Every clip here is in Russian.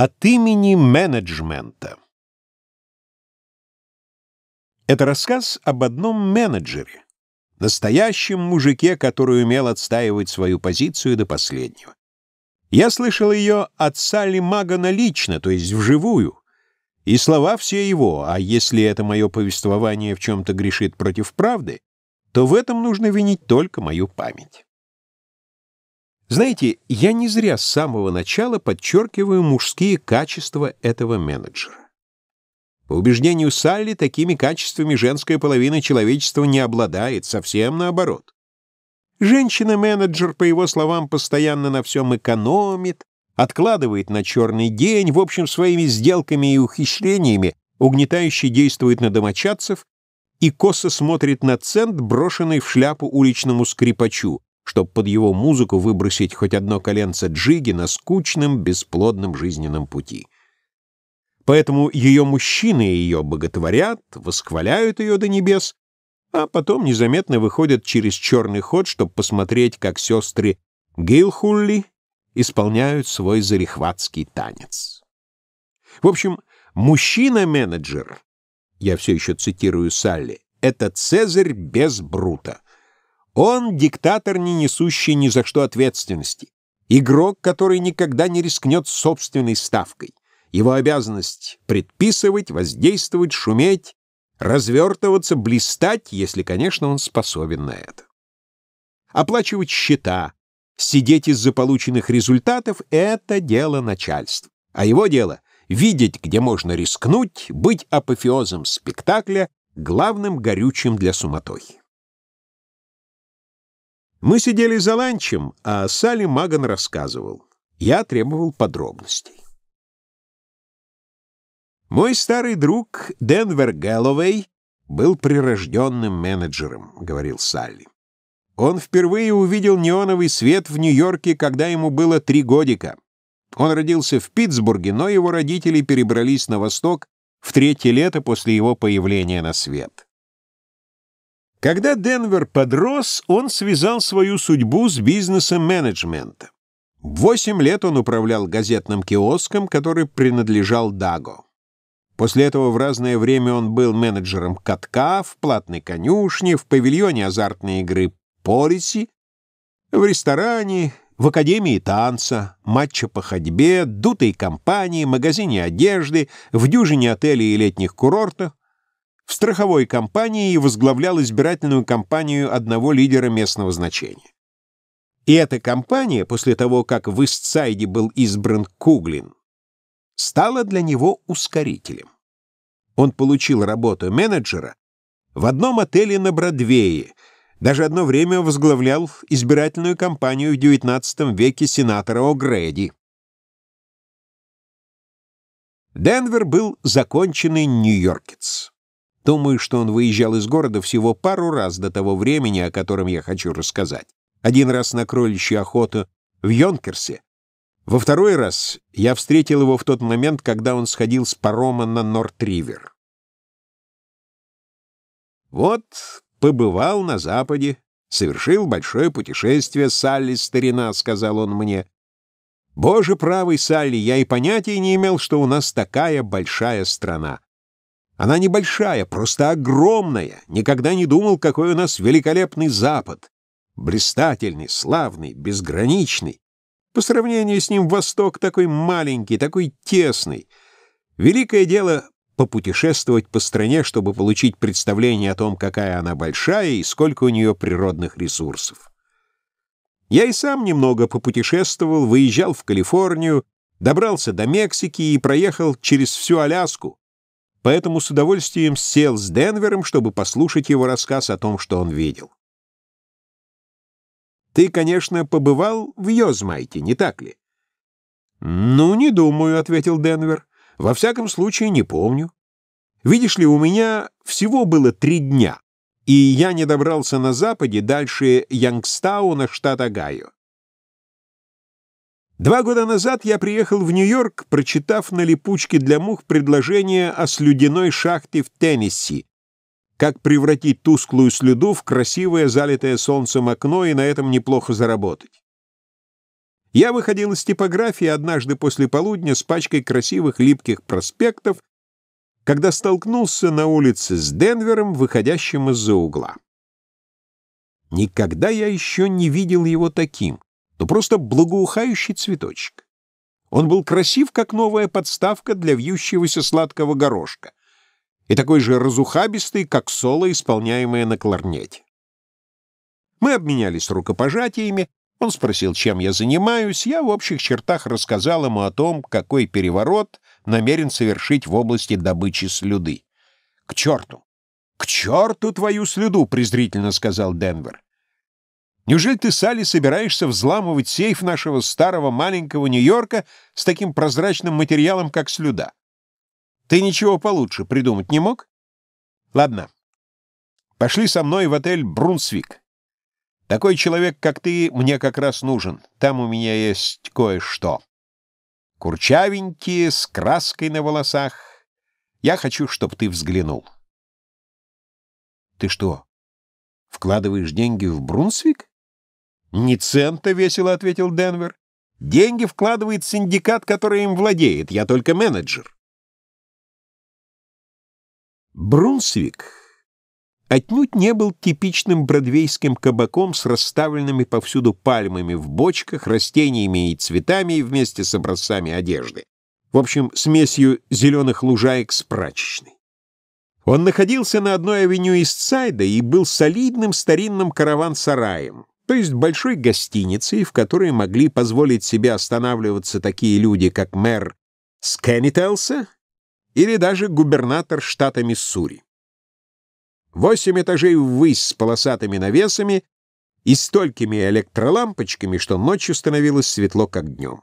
От имени менеджмента. Это рассказ об одном менеджере, настоящем мужике, который умел отстаивать свою позицию до последнего. Я слышал ее от Салли Магана лично, то есть вживую, и слова все его, а если это мое повествование в чем-то грешит против правды, то в этом нужно винить только мою память. Знаете, я не зря с самого начала подчеркиваю мужские качества этого менеджера. По убеждению Салли, такими качествами женская половина человечества не обладает, совсем наоборот. Женщина-менеджер, по его словам, постоянно на всем экономит, откладывает на черный день, в общем, своими сделками и ухищрениями угнетающе действует на домочадцев и косо смотрит на цент, брошенный в шляпу уличному скрипачу, чтобы под его музыку выбросить хоть одно коленце джиги на скучном, бесплодном жизненном пути. Поэтому ее мужчины ее боготворят, восхваляют ее до небес, а потом незаметно выходят через черный ход, чтобы посмотреть, как сестры Гейлхулли исполняют свой зарихватский танец. В общем, мужчина-менеджер, я все еще цитирую Салли, это Цезарь без Брута. Он диктатор, не несущий ни за что ответственности. Игрок, который никогда не рискнет собственной ставкой. Его обязанность — предписывать, воздействовать, шуметь, развертываться, блистать, если, конечно, он способен на это. Оплачивать счета, сидеть из-за полученных результатов — это дело начальства. А его дело — видеть, где можно рискнуть, быть апофеозом спектакля, главным горючим для суматохи. Мы сидели за ланчем, а Салли Маган рассказывал. Я требовал подробностей. Мой старый друг Денвер Гэллоуэй был прирожденным менеджером, говорил Салли. Он впервые увидел неоновый свет в Нью-Йорке, когда ему было три годика. Он родился в Питтсбурге, но его родители перебрались на восток в третье лето после его появления на свет. Когда Денвер подрос, он связал свою судьбу с бизнесом менеджмента. Восемь лет он управлял газетным киоском, который принадлежал Даго. После этого в разное время он был менеджером катка, в платной конюшне, в павильоне азартной игры «Полиси», в ресторане, в академии танца, матча по ходьбе, дутой компании, магазине одежды, в дюжине отелей и летних курортах, в страховой компании и возглавлял избирательную кампанию одного лидера местного значения. И эта компания, после того, как в Истсайде был избран Куглин, стала для него ускорителем. Он получил работу менеджера в одном отеле на Бродвее, даже одно время возглавлял избирательную кампанию в XIX веке сенатора О'Грэди. Денвер был законченный нью-йоркец. Думаю, что он выезжал из города всего пару раз до того времени, о котором я хочу рассказать. Один раз на кроличью охоту в Йонкерсе. Во второй раз я встретил его в тот момент, когда он сходил с парома на Норт-Ривер. Вот побывал на Западе, совершил большое путешествие, Салли, старина, — сказал он мне. Боже правый, Салли, я и понятия не имел, что у нас такая большая страна. Она небольшая, просто огромная. Никогда не думал, какой у нас великолепный Запад. Блистательный, славный, безграничный. По сравнению с ним Восток такой маленький, такой тесный. Великое дело попутешествовать по стране, чтобы получить представление о том, какая она большая и сколько у нее природных ресурсов. Я и сам немного попутешествовал, выезжал в Калифорнию, добрался до Мексики и проехал через всю Аляску, поэтому с удовольствием сел с Денвером, чтобы послушать его рассказ о том, что он видел. «Ты, конечно, побывал в Йозмайте, не так ли?» «Ну, не думаю», — ответил Денвер. «Во всяком случае, не помню. Видишь ли, у меня всего было три дня, и я не добрался на западе дальше Янгстауна, штат Огайо. Два года назад я приехал в Нью-Йорк, прочитав на липучке для мух предложение о слюдяной шахте в Теннесси, как превратить тусклую слюду в красивое залитое солнцем окно и на этом неплохо заработать. Я выходил из типографии однажды после полудня с пачкой красивых липких проспектов, когда столкнулся на улице с Денвером, выходящим из-за угла. Никогда я еще не видел его таким, но просто благоухающий цветочек. Он был красив, как новая подставка для вьющегося сладкого горошка, и такой же разухабистый, как соло, исполняемое на кларнете. Мы обменялись рукопожатиями, он спросил, чем я занимаюсь, я в общих чертах рассказал ему о том, какой переворот намерен совершить в области добычи слюды. «К черту! К черту твою слюду!» — презрительно сказал Денвер. «Неужели ты, Салли, собираешься взламывать сейф нашего старого маленького Нью-Йорка с таким прозрачным материалом, как слюда? Ты ничего получше придумать не мог? Ладно, пошли со мной в отель «Брунсвик». Такой человек, как ты, мне как раз нужен. Там у меня есть кое-что. Курчавенькие, с краской на волосах. Я хочу, чтобы ты взглянул. Ты что, вкладываешь деньги в Брунсвик? Ни цента, весело ответил Денвер. Деньги вкладывает синдикат, который им владеет. Я только менеджер. Брунсвик отнюдь не был типичным бродвейским кабаком с расставленными повсюду пальмами в бочках, растениями и цветами вместе с образцами одежды. В общем, смесью зеленых лужаек с прачечной. Он находился на одной авеню Истсайда и был солидным старинным караван-сараем, то есть большой гостиницей, в которой могли позволить себе останавливаться такие люди, как мэр Скеннителса или даже губернатор штата Миссури. Восемь этажей ввысь с полосатыми навесами и столькими электролампочками, что ночью становилось светло, как днем.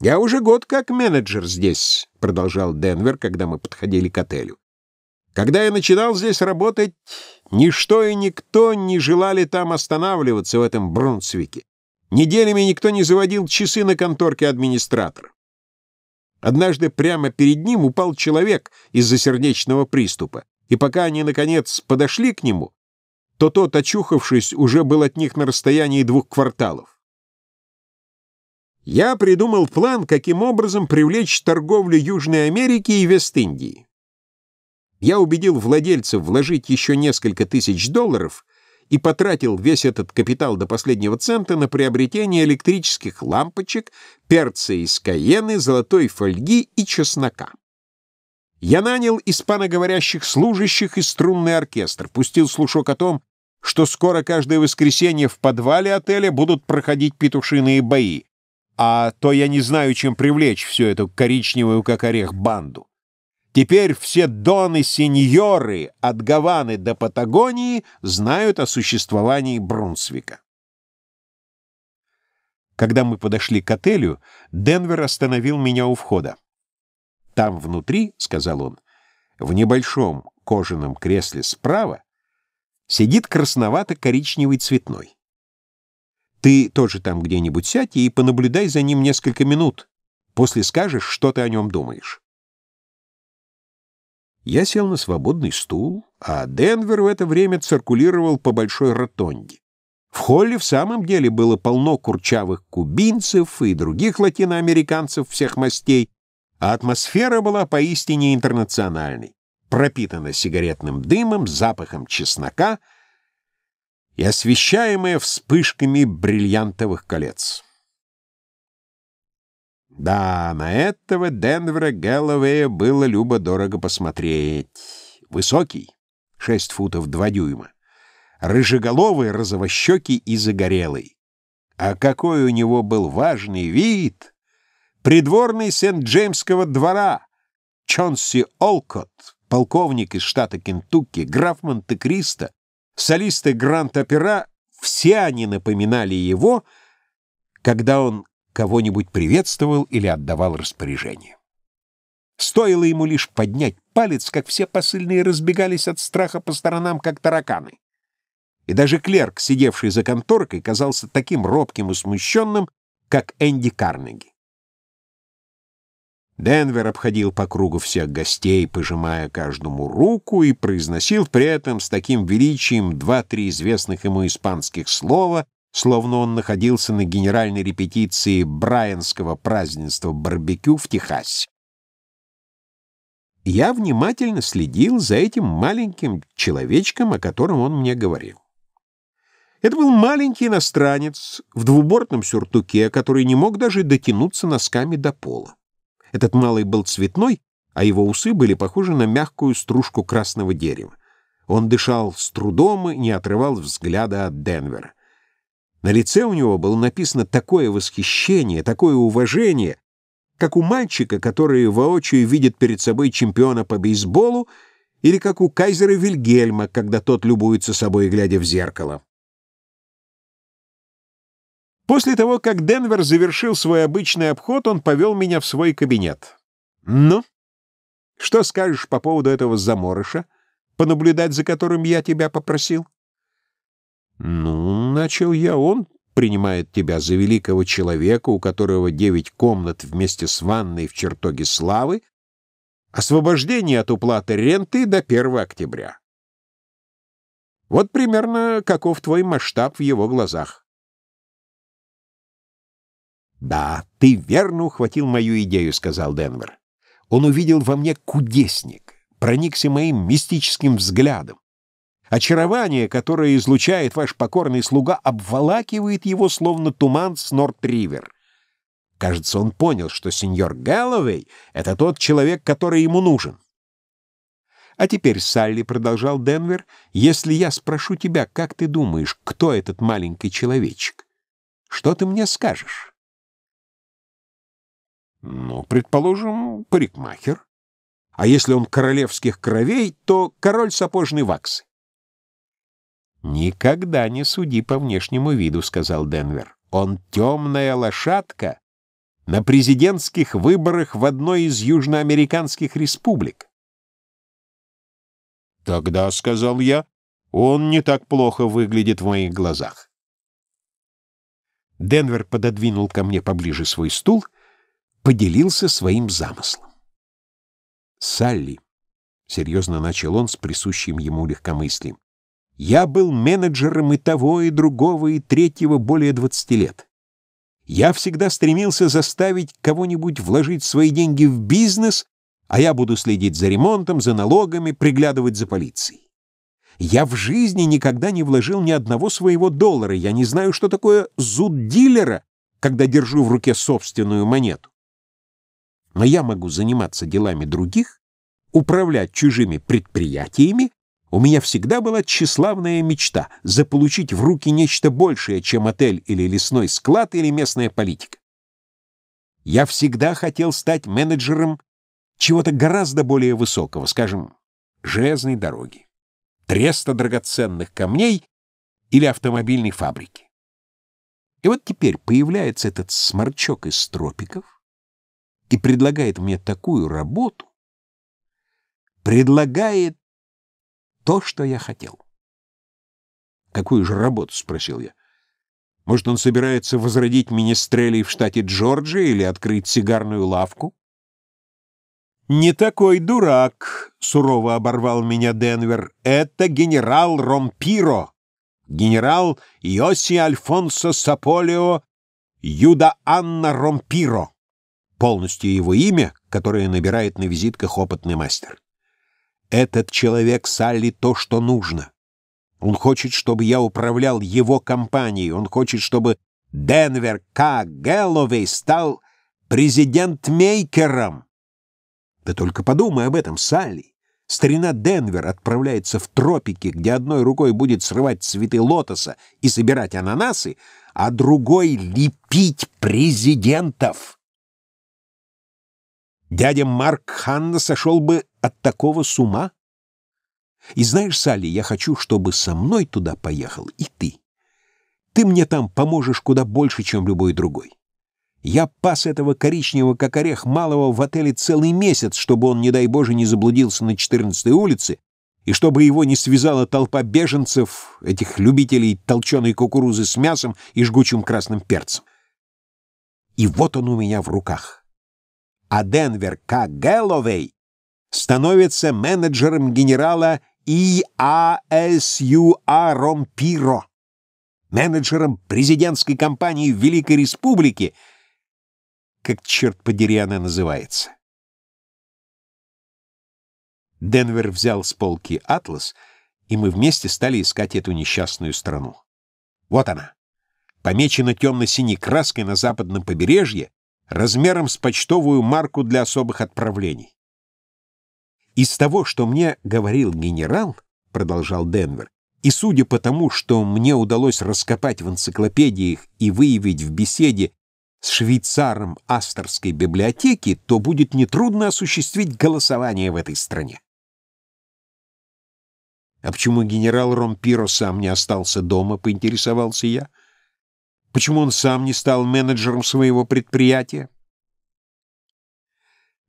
«Я уже год как менеджер здесь», — продолжал Денвер, когда мы подходили к отелю. «Когда я начинал здесь работать, ничто и никто не желали там останавливаться, в этом Брунсвике. Неделями никто не заводил часы на конторке администратора. Однажды прямо перед ним упал человек из-за сердечного приступа и пока они, наконец, подошли к нему, то тот, очухавшись, уже был от них на расстоянии двух кварталов. Я придумал план, каким образом привлечь торговлю Южной Америки и Вест-Индии. Я убедил владельцев вложить еще несколько тысяч долларов и потратил весь этот капитал до последнего цента на приобретение электрических лампочек, перца из каены, золотой фольги и чеснока. Я нанял испаноговорящих служащих и струнный оркестр, пустил слушок о том, что скоро каждое воскресенье в подвале отеля будут проходить петушиные бои, а то я не знаю, чем привлечь всю эту коричневую, как орех, банду. Теперь все доны-сеньоры от Гаваны до Патагонии знают о существовании Брунсвика. Когда мы подошли к отелю, Денвер остановил меня у входа. Там внутри, — сказал он, — в небольшом кожаном кресле справа сидит красновато-коричневый цветной. Ты тоже там где-нибудь сядь и понаблюдай за ним несколько минут. После скажешь, что ты о нем думаешь. Я сел на свободный стул, а Денвер в это время циркулировал по большой ротонде. В холле в самом деле было полно курчавых кубинцев и других латиноамериканцев всех мастей, а атмосфера была поистине интернациональной, пропитана сигаретным дымом, запахом чеснока и освещаемая вспышками бриллиантовых колец. Да, на этого Денвера Гэллоуэя было любо-дорого посмотреть. Высокий, шесть футов два дюйма, рыжеголовый, розовощекий и загорелый. А какой у него был важный вид! Придворный Сент-Джеймского двора Чонси Олкот, полковник из штата Кентукки, граф Монте-Кристо, солисты Гранд-Опера, все они напоминали его, когда он кого-нибудь приветствовал или отдавал распоряжение. Стоило ему лишь поднять палец, как все посыльные разбегались от страха по сторонам, как тараканы. И даже клерк, сидевший за конторкой, казался таким робким и смущенным, как Энди Карнеги. Денвер обходил по кругу всех гостей, пожимая каждому руку, и произносил при этом с таким величием два-три известных ему испанских слова, словно он находился на генеральной репетиции Брайанского празднества барбекю в Техасе. Я внимательно следил за этим маленьким человечком, о котором он мне говорил. Это был маленький иностранец в двубортном сюртуке, который не мог даже дотянуться носками до пола. Этот малый был цветной, а его усы были похожи на мягкую стружку красного дерева. Он дышал с трудом и не отрывал взгляда от Денвера. На лице у него было написано такое восхищение, такое уважение, как у мальчика, который воочию видит перед собой чемпиона по бейсболу, или как у кайзера Вильгельма, когда тот любуется собой, глядя в зеркало. После того, как Денвер завершил свой обычный обход, он повел меня в свой кабинет. «Ну, что скажешь по поводу этого заморыша, понаблюдать за которым я тебя попросил?» «Ну, — начал я, — он принимает тебя за великого человека, у которого девять комнат вместе с ванной в чертоге славы, освобождение от уплаты ренты до 1 октября. Вот примерно каков твой масштаб в его глазах. «Да, ты верно ухватил мою идею», — сказал Денвер. «Он увидел во мне кудесник, проникся моим мистическим взглядом. Очарование, которое излучает ваш покорный слуга, обволакивает его, словно туман с Норт-Ривер. Кажется, он понял, что сеньор Гэллоуэй — это тот человек, который ему нужен. «А теперь, Салли, — продолжал Денвер, — если я спрошу тебя, как ты думаешь, кто этот маленький человечек, что ты мне скажешь?» «Ну, предположим, парикмахер. А если он королевских кровей, то король сапожной ваксы. «Никогда не суди по внешнему виду», — сказал Денвер. «Он темная лошадка на президентских выборах в одной из южноамериканских республик». «Тогда», — сказал я, — «он не так плохо выглядит в моих глазах». Денвер пододвинул ко мне поближе свой стул, поделился своим замыслом. «Салли», — серьезно начал он с присущим ему легкомыслием, я был менеджером и того, и другого, и третьего более 20 лет. Я всегда стремился заставить кого-нибудь вложить свои деньги в бизнес, а я буду следить за ремонтом, за налогами, приглядывать за полицией. Я в жизни никогда не вложил ни одного своего доллара. Я не знаю, что такое зуд дилера, когда держу в руке собственную монету. Но я могу заниматься делами других, управлять чужими предприятиями у меня всегда была тщеславная мечта — заполучить в руки нечто большее, чем отель или лесной склад или местная политика. Я всегда хотел стать менеджером чего-то гораздо более высокого, скажем, железной дороги, треста драгоценных камней или автомобильной фабрики. И вот теперь появляется этот сморчок из тропиков и предлагает мне такую работу, предлагает то, что я хотел. «Какую же работу?» — спросил я. «Может, он собирается возродить министрелей в штате Джорджия или открыть сигарную лавку?» «Не такой дурак», — сурово оборвал меня Денвер. «Это генерал Ромпиро, генерал Йоси Альфонсо Саполио Юда Анна Ромпиро, полностью его имя, которое набирает на визитках опытный мастер. Этот человек Салли то, что нужно. Он хочет, чтобы я управлял его компанией. Он хочет, чтобы Денвер К. Гэллоуэй стал президент-мейкером. Да только подумай об этом, Салли. Старина Денвер отправляется в тропики, где одной рукой будет срывать цветы лотоса и собирать ананасы, а другой — лепить президентов. Дядя Марк Ханна сошел бы от такого с ума. И знаешь, Салли, я хочу, чтобы со мной туда поехал и ты. Ты мне там поможешь куда больше, чем любой другой. Я пас этого коричневого как орех малого в отеле целый месяц, чтобы он, не дай Боже, не заблудился на 14-й улице, и чтобы его не связала толпа беженцев, этих любителей толченой кукурузы с мясом и жгучим красным перцем. И вот он у меня в руках а Денвер К. Гэллоуэй становится менеджером генерала ИАСЮА Ромпиро. менеджером президентской компании Великой Республике, как, черт подери, она называется. Денвер взял с полки «Атлас», и мы вместе стали искать эту несчастную страну. Вот она, помечена темно-синей краской на западном побережье, размером с почтовую марку для особых отправлений. Из того, что мне говорил генерал, продолжал Денвер, и судя по тому, что мне удалось раскопать в энциклопедиях и выявить в беседе с швейцаром Асторской библиотеки, то будет нетрудно осуществить голосование в этой стране. А почему генерал Ромпиро сам не остался дома, поинтересовался я. Почему он сам не стал менеджером своего предприятия?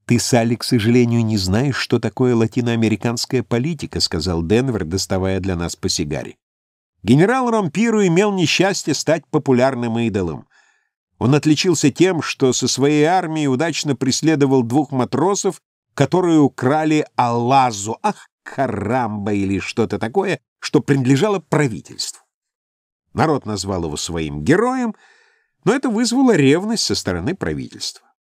«Ты, Салли, к сожалению, не знаешь, что такое латиноамериканская политика», сказал Денвер, доставая для нас по сигаре. Генерал Ромпиру имел несчастье стать популярным идолом. Он отличился тем, что со своей армией удачно преследовал двух матросов, которые украли Аллазу, ах, карамба или что-то такое, что принадлежало правительству. Народ назвал его своим героем, но это вызвало ревность со стороны правительства.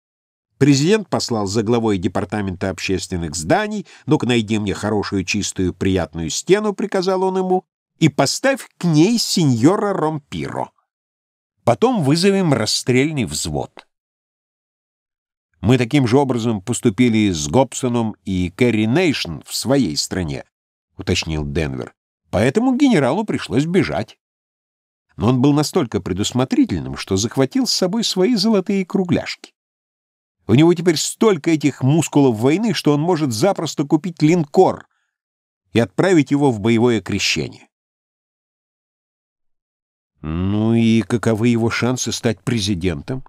Президент послал за главой департамента общественных зданий, ну-ка найди мне хорошую, чистую, приятную стену, приказал он ему, и поставь к ней сеньора Ромпиро. Потом вызовем расстрельный взвод. Мы таким же образом поступили с Гобсоном и Кэрри Нейшн в своей стране, уточнил Денвер. Поэтому генералу пришлось бежать. Но он был настолько предусмотрительным, что захватил с собой свои золотые кругляшки. У него теперь столько этих мускулов войны, что он может запросто купить линкор и отправить его в боевое крещение. Ну и каковы его шансы стать президентом?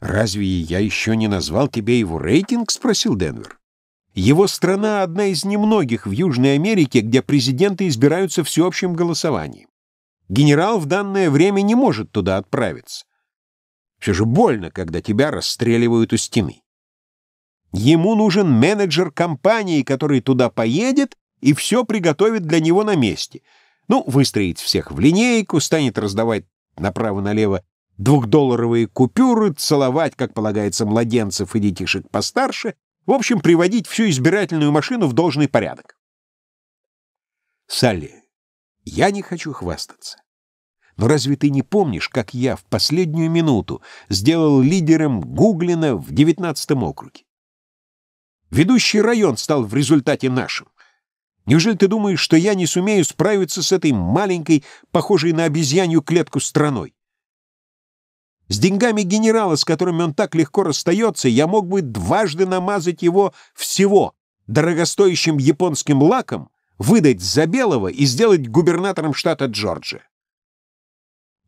«Разве я еще не назвал тебе его рейтинг?» — спросил Денвер. «Его страна — одна из немногих в Южной Америке, где президенты избираются всеобщим голосованием. Генерал в данное время не может туда отправиться. Все же больно, когда тебя расстреливают у стены. Ему нужен менеджер компании, который туда поедет и все приготовит для него на месте. Ну, выстроить всех в линейку, станет раздавать направо-налево двухдолларовые купюры, целовать, как полагается, младенцев и детишек постарше, в общем, приводить всю избирательную машину в должный порядок. Салли, я не хочу хвастаться. Но разве ты не помнишь, как я в последнюю минуту сделал лидером Гуглина в девятнадцатом округе? Ведущий район стал в результате нашим. Неужели ты думаешь, что я не сумею справиться с этой маленькой, похожей на обезьянью клетку страной? С деньгами генерала, с которыми он так легко расстается, я мог бы дважды намазать его всего дорогостоящим японским лаком, выдать за белого и сделать губернатором штата Джорджия.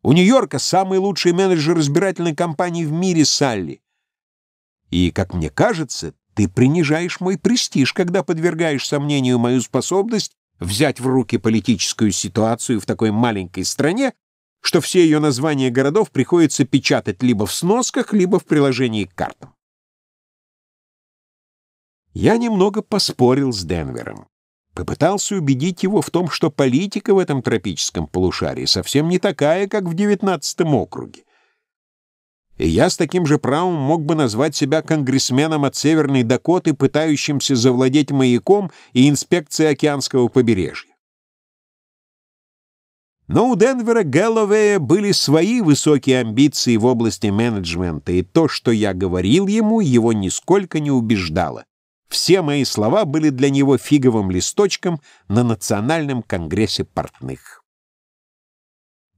У Нью-Йорка самый лучший менеджер избирательной кампании в мире Салли. И, как мне кажется, ты принижаешь мой престиж, когда подвергаешь сомнению мою способность взять в руки политическую ситуацию в такой маленькой стране, что все ее названия городов приходится печатать либо в сносках, либо в приложении к картам. Я немного поспорил с Денвером. Попытался убедить его в том, что политика в этом тропическом полушарии совсем не такая, как в девятнадцатом округе. И я с таким же правом мог бы назвать себя конгрессменом от Северной Дакоты, пытающимся завладеть маяком и инспекцией океанского побережья. Но у Денвера Гэллоуэя были свои высокие амбиции в области менеджмента, и то, что я говорил ему, его нисколько не убеждало. Все мои слова были для него фиговым листочком на Национальном конгрессе портных.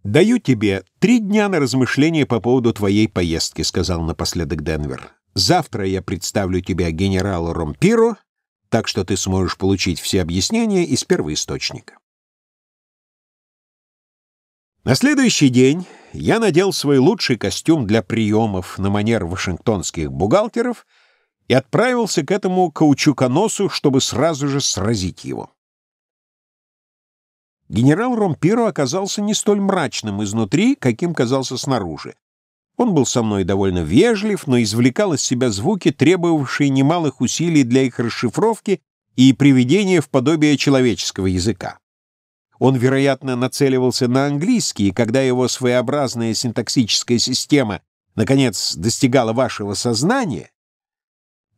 «Даю тебе три дня на размышление по поводу твоей поездки», — сказал напоследок Денвер. «Завтра я представлю тебя генералу Ромпиро, так что ты сможешь получить все объяснения из первоисточника». На следующий день я надел свой лучший костюм для приемов на манер вашингтонских бухгалтеров — и отправился к этому каучуконосу, чтобы сразу же сразить его. Генерал Ромпиро оказался не столь мрачным изнутри, каким казался снаружи. Он был со мной довольно вежлив, но извлекал из себя звуки, требовавшие немалых усилий для их расшифровки и приведения в подобие человеческого языка. Он, вероятно, нацеливался на английский, и когда его своеобразная синтаксическая система наконец достигала вашего сознания,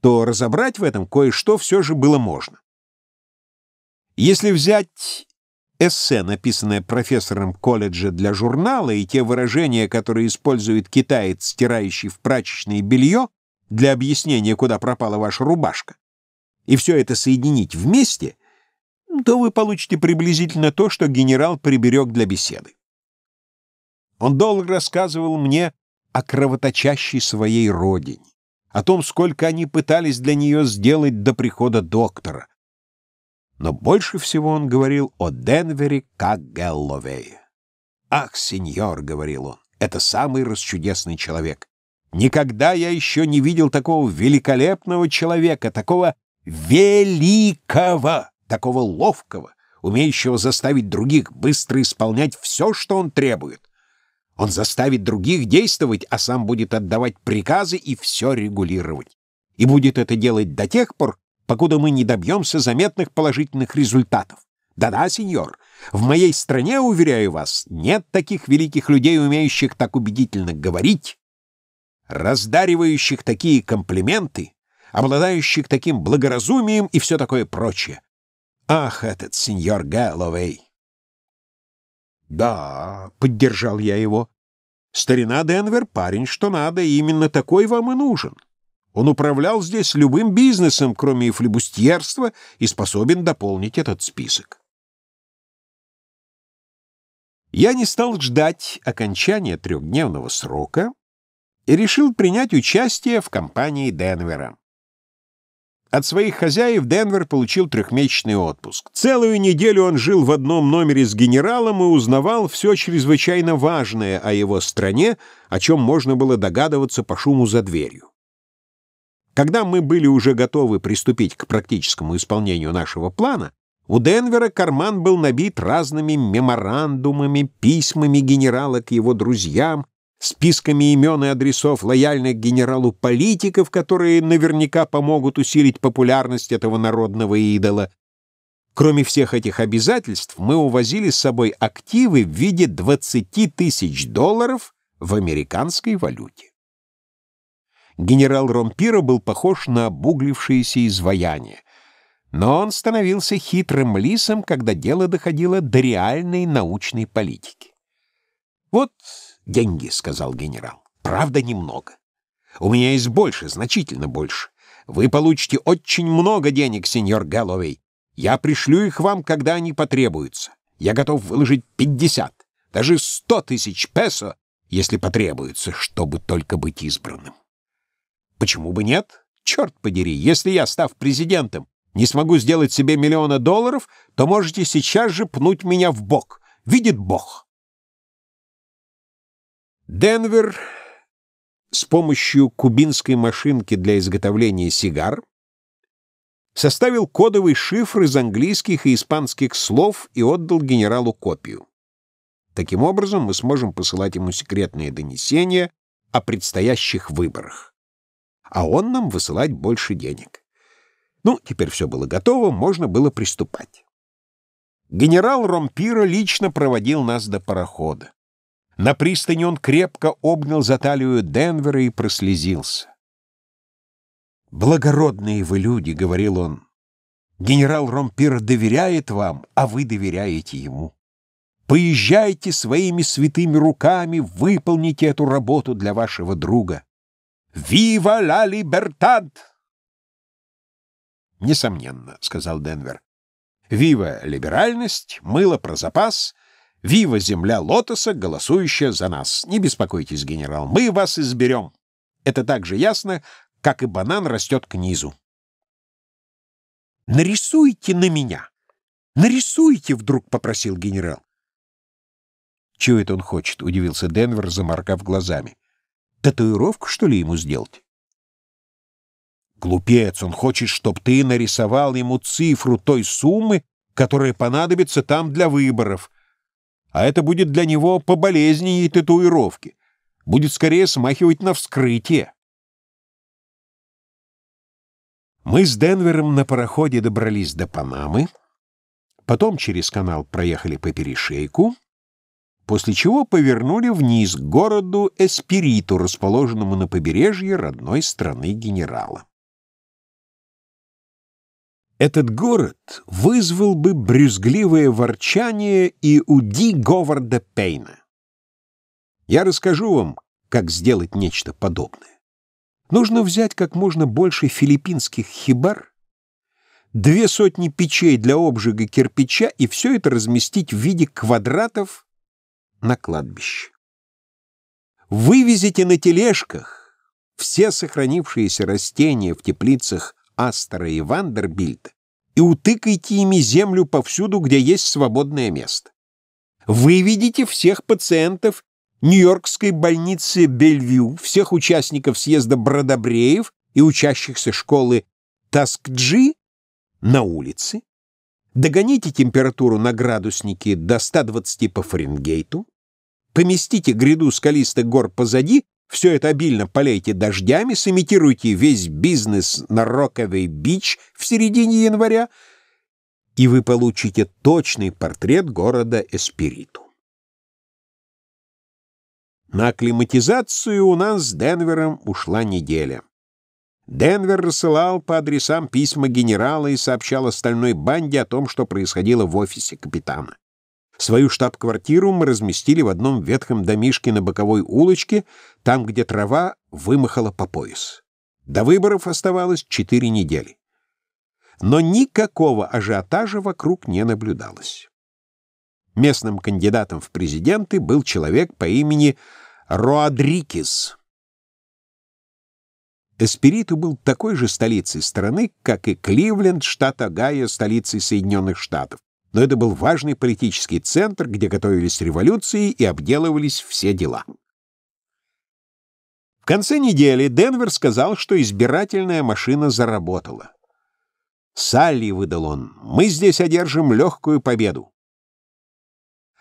то разобрать в этом кое-что все же было можно. Если взять эссе, написанное профессором колледжа для журнала, и те выражения, которые использует китаец, стирающий в прачечное белье, для объяснения, куда пропала ваша рубашка, и все это соединить вместе, то вы получите приблизительно то, что генерал приберег для беседы. Он долго рассказывал мне о кровоточащей своей родине, о том, сколько они пытались для нее сделать до прихода доктора. Но больше всего он говорил о Денвере как Гэлловее. «Ах, сеньор», — говорил он, — «это самый расчудесный человек. Никогда я еще не видел такого великолепного человека, такого великого, такого ловкого, умеющего заставить других быстро исполнять все, что он требует. Он заставит других действовать, а сам будет отдавать приказы и все регулировать. И будет это делать до тех пор, покуда мы не добьемся заметных положительных результатов. Да-да, сеньор, в моей стране, уверяю вас, нет таких великих людей, умеющих так убедительно говорить, раздаривающих такие комплименты, обладающих таким благоразумием и все такое прочее. Ах, этот сеньор Гэллоуэй! «Да», — поддержал я его, — «старина Денвер парень, что надо, и именно такой вам и нужен. Он управлял здесь любым бизнесом, кроме флебустьерства, и способен дополнить этот список». Я не стал ждать окончания трехдневного срока и решил принять участие в кампании Денвера. От своих хозяев Денвер получил трехмесячный отпуск. Целую неделю он жил в одном номере с генералом и узнавал все чрезвычайно важное о его стране, о чем можно было догадываться по шуму за дверью. Когда мы были уже готовы приступить к практическому исполнению нашего плана, у Денвера карман был набит разными меморандумами, письмами генерала к его друзьям, списками имен и адресов лояльных генералу политиков, которые наверняка помогут усилить популярность этого народного идола. Кроме всех этих обязательств, мы увозили с собой активы в виде 20 тысяч долларов в американской валюте. Генерал Ромпиро был похож на обуглившееся изваяние, но он становился хитрым лисом, когда дело доходило до реальной научной политики. Вот «Деньги», — сказал генерал. «Правда, немного. У меня есть больше, значительно больше. Вы получите очень много денег, сеньор Гэллоуэй. Я пришлю их вам, когда они потребуются. Я готов выложить пятьдесят, даже сто тысяч песо, если потребуется, чтобы только быть избранным. Почему бы нет? Черт подери, если я, став президентом, не смогу сделать себе миллиона долларов, то можете сейчас же пнуть меня в бок. Видит Бог. Денвер с помощью кубинской машинки для изготовления сигар составил кодовый шифр из английских и испанских слов и отдал генералу копию. Таким образом, мы сможем посылать ему секретные донесения о предстоящих выборах. А он нам высылать больше денег. Ну, теперь все было готово, можно было приступать. Генерал Ромпиро лично проводил нас до парохода. На пристани он крепко обнял за талию Денвера и прослезился. «Благородные вы люди», — говорил он. «Генерал Ромпир доверяет вам, а вы доверяете ему. Поезжайте своими святыми руками, выполните эту работу для вашего друга. Вива ла либертад!» «Несомненно», — сказал Денвер. «Вива либеральность, мыло про запас — Вива земля лотоса, голосующая за нас. Не беспокойтесь, генерал, мы вас изберем. Это так же ясно, как и банан растет к низу. «Нарисуйте на меня! Нарисуйте!» — вдруг попросил генерал. «Чего это он хочет?» — удивился Денвер, заморгав глазами. «Татуировку, что ли, ему сделать?» «Глупец! Он хочет, чтоб ты нарисовал ему цифру той суммы, которая понадобится там для выборов а это будет для него поболезненнее татуировки. Будет скорее смахивать на вскрытие. Мы с Денвером на пароходе добрались до Панамы, Потом через канал проехали по перешейку, после чего повернули вниз к городу Эспириту, расположенному на побережье родной страны генерала. Этот город вызвал бы брюзгливое ворчание и у Ди Говарда Пейна. Я расскажу вам, как сделать нечто подобное. Нужно взять как можно больше филиппинских хибар, две сотни печей для обжига кирпича и все это разместить в виде квадратов на кладбище. Вывезите на тележках все сохранившиеся растения в теплицах Астера и Вандербильта и утыкайте ими землю повсюду, где есть свободное место. Выведите всех пациентов Нью-Йоркской больницы Бельвью, всех участников съезда Бродобреев и учащихся школы Таскджи на улице, догоните температуру на градуснике до 120 по Фаренгейту, поместите гряду скалистых гор позади, все это обильно полейте дождями, сымитируйте весь бизнес на Роковой-Бич в середине января, и вы получите точный портрет города Эспириту. На акклиматизацию у нас с Денвером ушла неделя. Денвер рассылал по адресам письма генерала и сообщал остальной банде о том, что происходило в офисе капитана. Свою штаб-квартиру мы разместили в одном ветхом домишке на боковой улочке, там, где трава вымахала по пояс. До выборов оставалось четыре недели. Но никакого ажиотажа вокруг не наблюдалось. Местным кандидатом в президенты был человек по имени Роадрикис. Эспириту был такой же столицей страны, как и Кливленд, штат Огайо, столицей Соединенных Штатов. Но это был важный политический центр, где готовились революции и обделывались все дела. В конце недели Денвер сказал, что избирательная машина заработала. «Салли», — выдал он, — «мы здесь одержим легкую победу.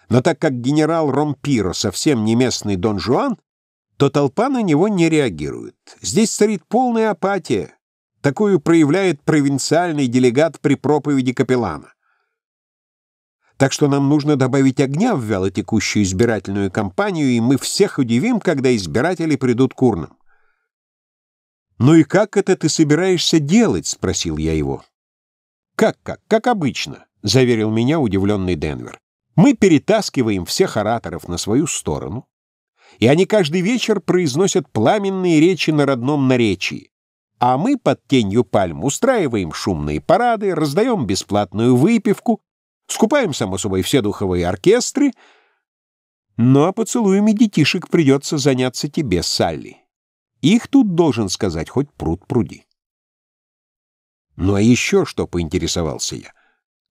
Но так как генерал Ромпиро совсем не местный Дон Жуан, то толпа на него не реагирует. Здесь царит полная апатия. Такую проявляет провинциальный делегат при проповеди капеллана. Так что нам нужно добавить огня в вялотекущую избирательную кампанию, и мы всех удивим, когда избиратели придут к урнам. «Ну и как это ты собираешься делать?» — спросил я его. «Как-как? Как обычно», — заверил меня удивленный Денвер. Мы перетаскиваем всех ораторов на свою сторону, и они каждый вечер произносят пламенные речи на родном наречии, а мы под тенью пальм устраиваем шумные парады, раздаем бесплатную выпивку, скупаем, само собой, все духовые оркестры, но поцелуями детишек придется заняться тебе, Салли. Их тут, должен сказать, хоть пруд пруди. Ну а еще что, поинтересовался я.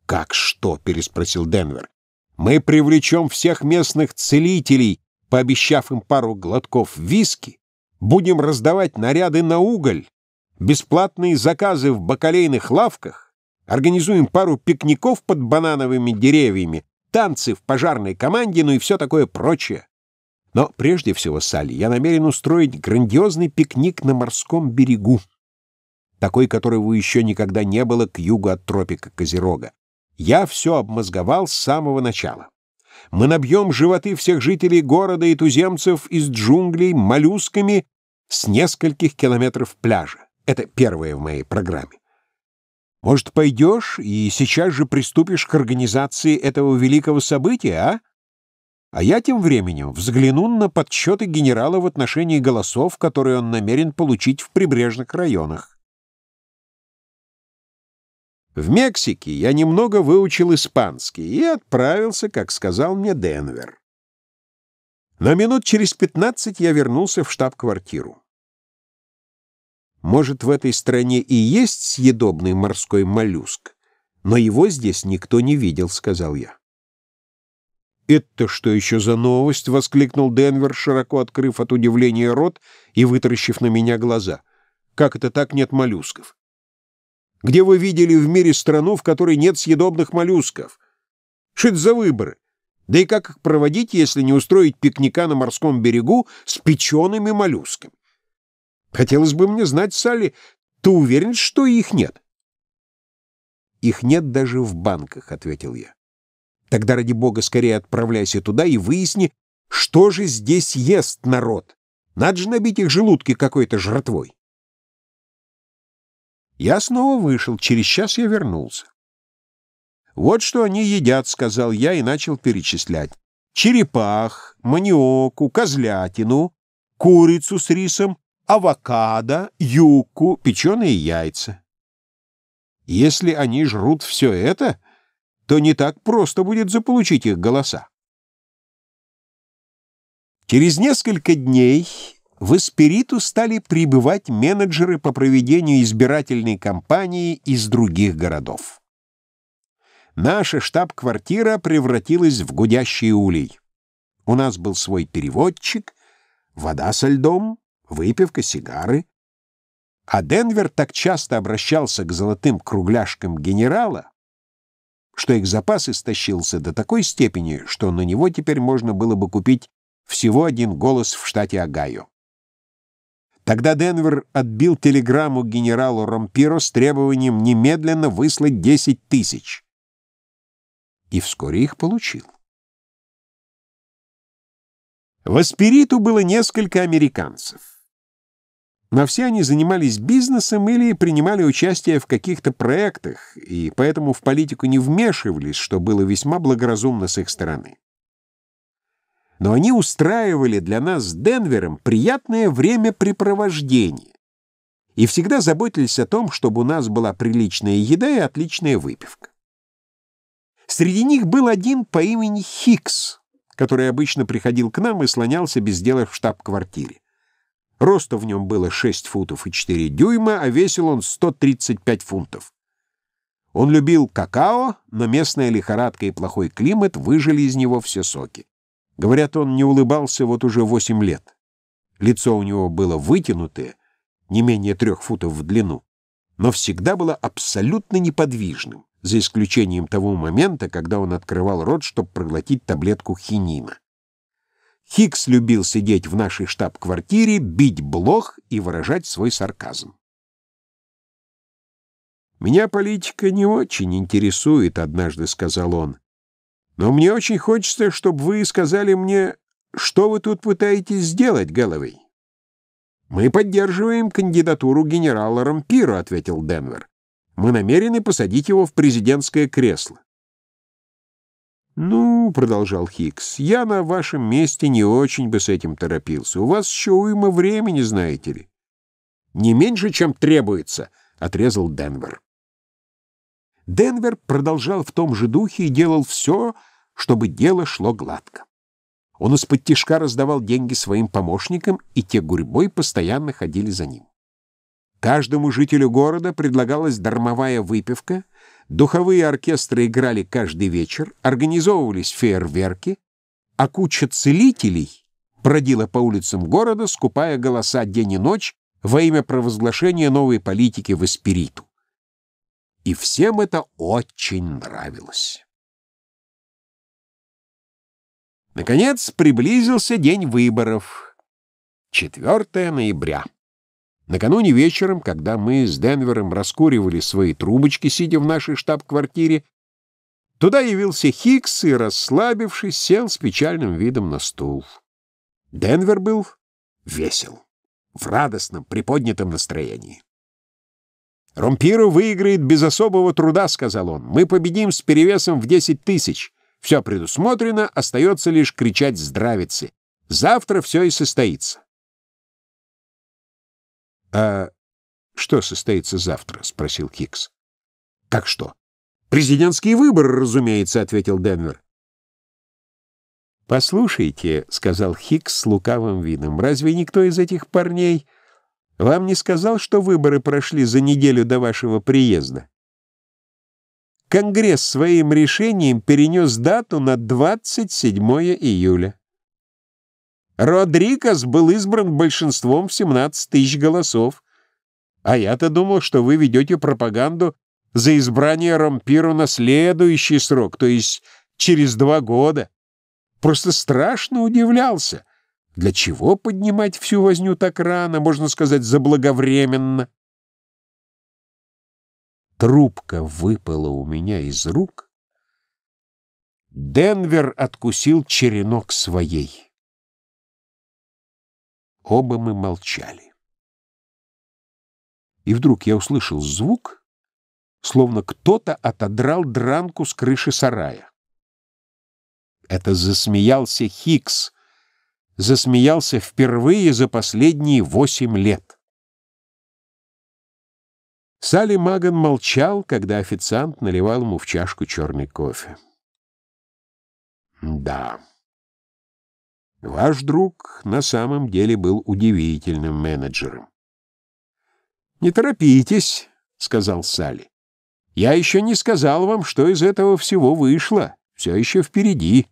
«Как что?» — переспросил Денвер. Мы привлечем всех местных целителей, пообещав им пару глотков виски, будем раздавать наряды на уголь, бесплатные заказы в бакалейных лавках, организуем пару пикников под банановыми деревьями, танцы в пожарной команде, ну и все такое прочее. Но прежде всего, Салли, я намерен устроить грандиозный пикник на морском берегу, такой, которого еще никогда не было к югу от тропика Козерога. Я все обмозговал с самого начала. Мы набьем животы всех жителей города и туземцев из джунглей моллюсками с нескольких километров пляжа. Это первое в моей программе. Может, пойдешь и сейчас же приступишь к организации этого великого события, а? А я тем временем взгляну на подсчеты генерала в отношении голосов, которые он намерен получить в прибрежных районах. В Мексике я немного выучил испанский и отправился, как сказал мне Денвер. Но минут через пятнадцать я вернулся в штаб-квартиру. Может, в этой стране и есть съедобный морской моллюск, но его здесь никто не видел, — сказал я. «Это что еще за новость?» — воскликнул Денвер, широко открыв от удивления рот и вытаращив на меня глаза. «Как это так нет моллюсков?» Где вы видели в мире страну, в которой нет съедобных моллюсков? Что за выборы? Да и как их проводить, если не устроить пикника на морском берегу с печеными моллюсками? Хотелось бы мне знать, Салли, ты уверен, что их нет? Их нет даже в банках, ответил я. Тогда ради бога скорее отправляйся туда и выясни, что же здесь ест народ. Надо же набить их желудки какой-то жратвой. Я снова вышел, через час я вернулся. «Вот что они едят», — сказал я и начал перечислять. «Черепах, маниоку, козлятину, курицу с рисом, авокадо, юку, печеные яйца. Если они жрут все это, то не так просто будет заполучить их голоса. Через несколько дней в Эспириту стали прибывать менеджеры по проведению избирательной кампании из других городов. Наша штаб-квартира превратилась в гудящий улей. У нас был свой переводчик, вода со льдом, выпивка, сигары. А Денвер так часто обращался к золотым кругляшкам генерала, что их запас истощился до такой степени, что на него теперь можно было бы купить всего один голос в штате Огайо. Тогда Денвер отбил телеграмму генералу Ромпиро с требованием немедленно выслать 10 тысяч. И вскоре их получил. В Аспириту было несколько американцев. Но все они занимались бизнесом или принимали участие в каких-то проектах, и поэтому в политику не вмешивались, что было весьма благоразумно с их стороны. Но они устраивали для нас с Денвером приятное времяпрепровождение и всегда заботились о том, чтобы у нас была приличная еда и отличная выпивка. Среди них был один по имени Хикс, который обычно приходил к нам и слонялся без дела в штаб-квартире. Роста в нем было 6 футов и 4 дюйма, а весил он 135 фунтов. Он любил какао, но местная лихорадка и плохой климат выжили из него все соки. Говорят, он не улыбался вот уже 8 лет. Лицо у него было вытянутое, не менее трех футов в длину, но всегда было абсолютно неподвижным, за исключением того момента, когда он открывал рот, чтобы проглотить таблетку хинина. Хикс любил сидеть в нашей штаб-квартире, бить блох и выражать свой сарказм. «Меня политика не очень интересует», — однажды сказал он. «Но мне очень хочется, чтобы вы сказали мне, что вы тут пытаетесь сделать, Гэллоуэй». «Мы поддерживаем кандидатуру генерала Рампиро», — ответил Денвер. «Мы намерены посадить его в президентское кресло». «Ну, — продолжал Хикс, — я на вашем месте не очень бы с этим торопился. У вас еще уйма времени, знаете ли». «Не меньше, чем требуется», — отрезал Денвер. Денвер продолжал в том же духе и делал все, чтобы дело шло гладко. Он из-под тишка раздавал деньги своим помощникам, и те гурьбой постоянно ходили за ним. Каждому жителю города предлагалась дармовая выпивка — Духовые оркестры играли каждый вечер, организовывались фейерверки, а куча целителей бродила по улицам города, скупая голоса день и ночь во имя провозглашения новой политики в Эспириту. И всем это очень нравилось. Наконец приблизился день выборов. 4 ноября. Накануне вечером, когда мы с Денвером раскуривали свои трубочки, сидя в нашей штаб-квартире, туда явился Хикс и, расслабившись, сел с печальным видом на стул. Денвер был весел, в радостном, приподнятом настроении. «Ромпиро выиграет без особого труда», — сказал он. «Мы победим с перевесом в десять тысяч. Все предусмотрено, остается лишь кричать «здравицы». Завтра все и состоится». «А что состоится завтра?» — спросил Хикс. «Как что?» «Президентские выборы, разумеется», — ответил Денвер. «Послушайте», — сказал Хикс с лукавым видом, — «разве никто из этих парней вам не сказал, что выборы прошли за неделю до вашего приезда?» Конгресс своим решением перенес дату на 27 июля. Родригес был избран большинством в 17 тысяч голосов. А я-то думал, что вы ведете пропаганду за избрание Ромпиру на следующий срок, то есть через два года. Просто страшно удивлялся. Для чего поднимать всю возню так рано, можно сказать, заблаговременно? трубка выпала у меня из рук, Денвер откусил черенок своей. Оба мы молчали. И вдруг я услышал звук, словно кто-то отодрал дранку с крыши сарая. Это засмеялся Хикс, засмеялся впервые за последние восемь лет. Салли Маган молчал, когда официант наливал ему в чашку черный кофе. «Да, ваш друг на самом деле был удивительным менеджером». «Не торопитесь», — сказал Салли. «Я еще не сказал вам, что из этого всего вышло. Все еще впереди».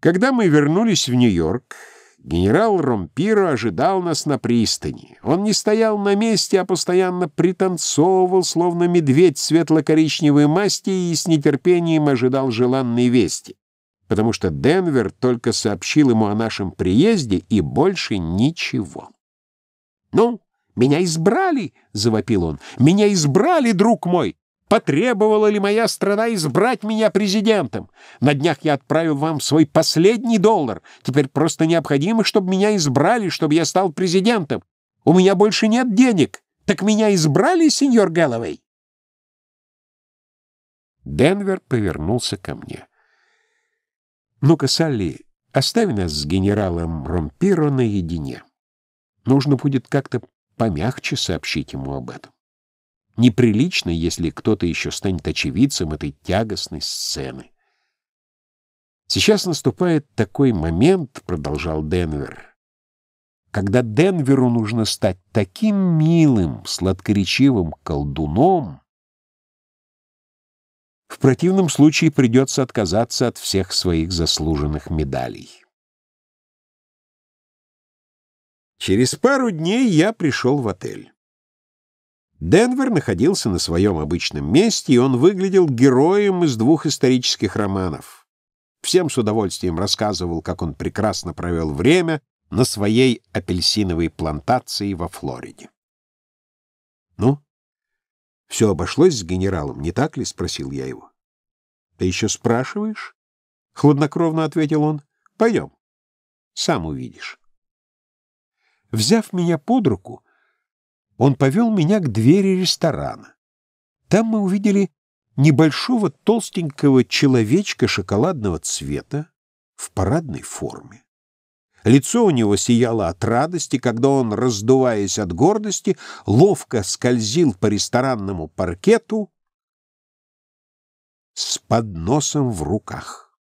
Когда мы вернулись в Нью-Йорк, генерал Ромпиро ожидал нас на пристани. Он не стоял на месте, а постоянно пританцовывал, словно медведь светло-коричневой масти, и с нетерпением ожидал желанной вести, потому что Денвер только сообщил ему о нашем приезде и больше ничего. «Ну, меня избрали!» — завопил он. «Меня избрали, друг мой! Потребовала ли моя страна избрать меня президентом? На днях я отправил вам свой последний доллар. Теперь просто необходимо, чтобы меня избрали, чтобы я стал президентом. У меня больше нет денег. Так меня избрали, сеньор Гэллоуэй?» Денвер повернулся ко мне. «Ну-ка, Салли, оставь нас с генералом Ромпиро наедине. Нужно будет как-то помягче сообщить ему об этом. Неприлично, если кто-то еще станет очевидцем этой тягостной сцены. Сейчас наступает такой момент, продолжал Денвер, когда Денверу нужно стать таким милым, сладкоречивым колдуном, в противном случае придется отказаться от всех своих заслуженных медалей. Через пару дней я пришел в отель. Денвер находился на своем обычном месте, и он выглядел героем из двух исторических романов. Всем с удовольствием рассказывал, как он прекрасно провел время на своей апельсиновой плантации во Флориде. «Ну, все обошлось с генералом, не так ли?» — спросил я его. «Ты еще спрашиваешь?» — хладнокровно ответил он. «Пойдем, сам увидишь». Взяв меня под руку, он повел меня к двери ресторана. Там мы увидели небольшого толстенького человечка шоколадного цвета в парадной форме. Лицо у него сияло от радости, когда он, раздуваясь от гордости, ловко скользил по ресторанному паркету с подносом в руках.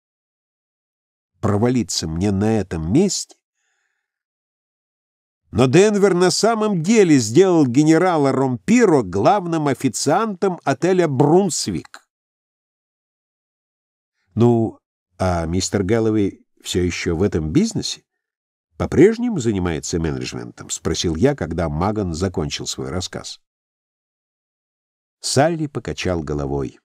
Провалиться мне на этом месте но Денвер на самом деле сделал генерала Ромпиро главным официантом отеля «Брунсвик». «Ну, а мистер Гэллоуэй все еще в этом бизнесе? По-прежнему занимается менеджментом?» — спросил я, когда Маган закончил свой рассказ. Салли покачал головой.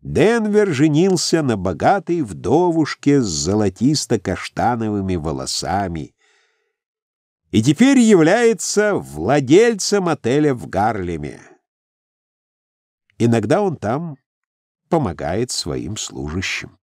Денвер женился на богатой вдовушке с золотисто-каштановыми волосами — и теперь является владельцем отеля в Гарлеме. Иногда он там помогает своим служащим.